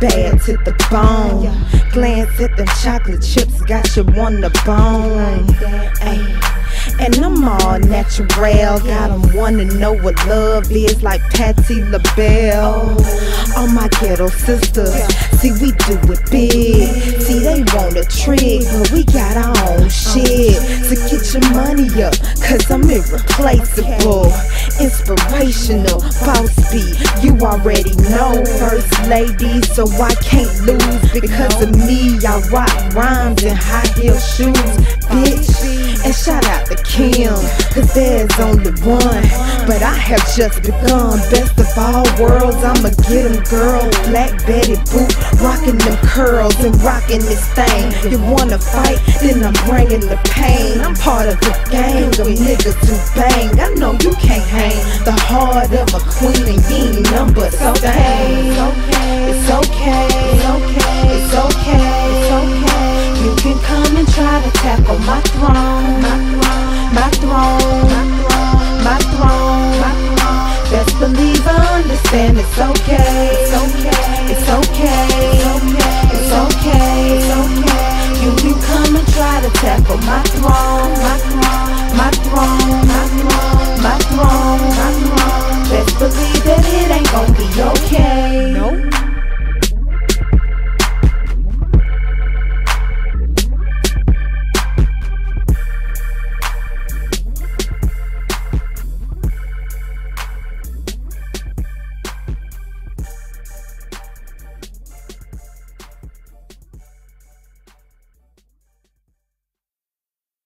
bad to the bone. Glance at them chocolate chips, got you on the bone. And I'm all natural. Got them wanna know what love is, like Patti LaBelle. All my ghetto sisters, see, we do it big. Trick, but we got our own shit. To get your money up, cause I'm irreplaceable. Inspirational, boss B, you already know. First lady, so I can't lose. Because of me, I rock rhymes and high heel shoes, bitch. And shout out to Kim, cause there's only one. But I have just begun. Best of all worlds, I'ma get them girl. Black Betty Boop, rocking them curls and rocking this thing. You wanna fight? Then I'm bringing the pain. I'm part of the gang of niggas who bang. I know you can't hang the heart of a queen and you ain't number so okay. It's okay, it's okay, it's okay, it's okay. You can come and try to tackle my throne. and it's okay. It's okay. It's okay. It's okay. You can come and try to tackle my throne, my throne, my throne, my throne, my throne. Best believe that it ain't gonna be